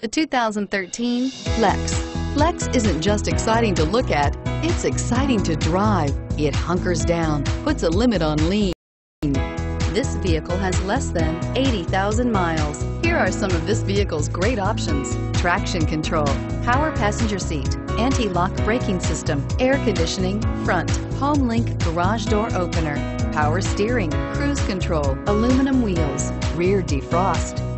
The 2013 Flex. Flex isn't just exciting to look at, it's exciting to drive. It hunkers down, puts a limit on lean. This vehicle has less than 80,000 miles. Here are some of this vehicle's great options. Traction control, power passenger seat, anti-lock braking system, air conditioning, front, home link garage door opener, power steering, cruise control, aluminum wheels, rear defrost,